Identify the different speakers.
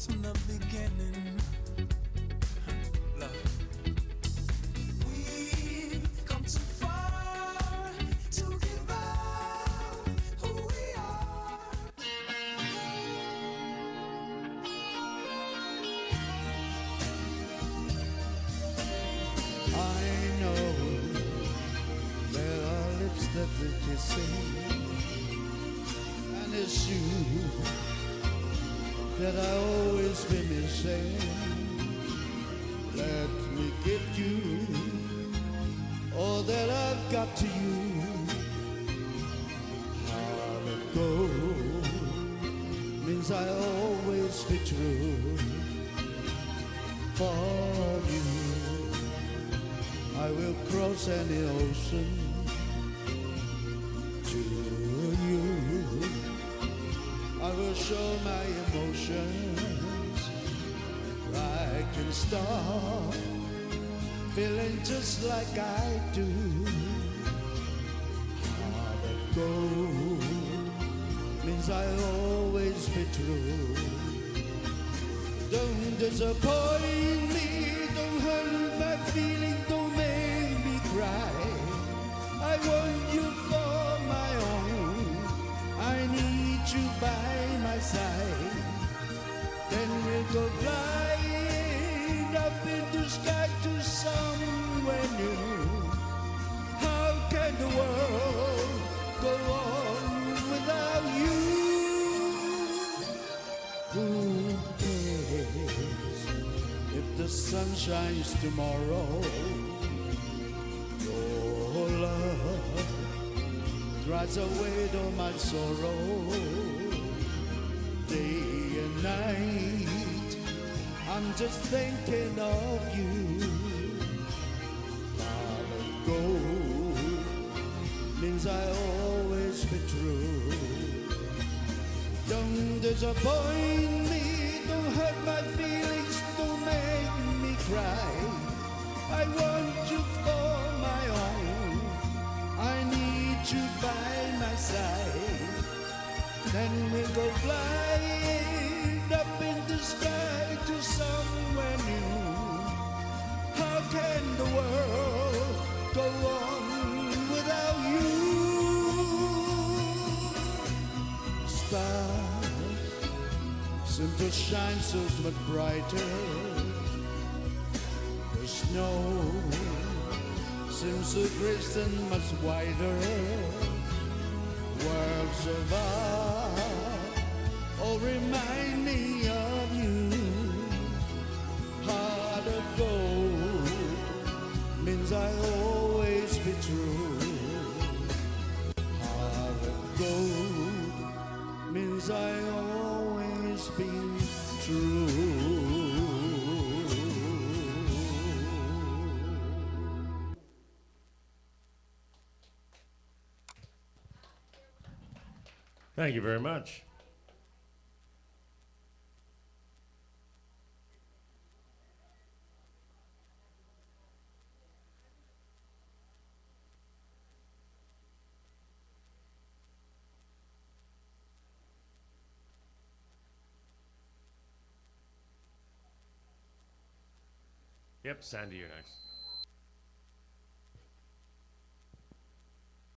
Speaker 1: stars from the beginning. We've come too far to give up who we are.
Speaker 2: I know there are lips that just and it's you that I always been missing. Let me give you all that I've got to you. Heart of gold means I always be true for you. I will cross any ocean Will show my emotions. I can stop feeling just like I do. Heart of gold means I'll always be true. Don't disappoint me, don't hurt my feeling, shines tomorrow? Your love drives away all my sorrow. Day and night, I'm just thinking of you. Heart of gold means I always be true. Don't disappoint me, don't hurt my feelings, don't make me cry. I want you for my own, I need you by my side. Then we'll go flying up in the sky to somewhere new. How can the world go on without you? Stars seem to shine so much brighter. Snow seems to glisten much wider. Worlds of oh, art all remind me of you. Heart of gold means I always be true. Heart of gold means I always be true.
Speaker 3: Thank you very much. Yep, Sandy, you're next.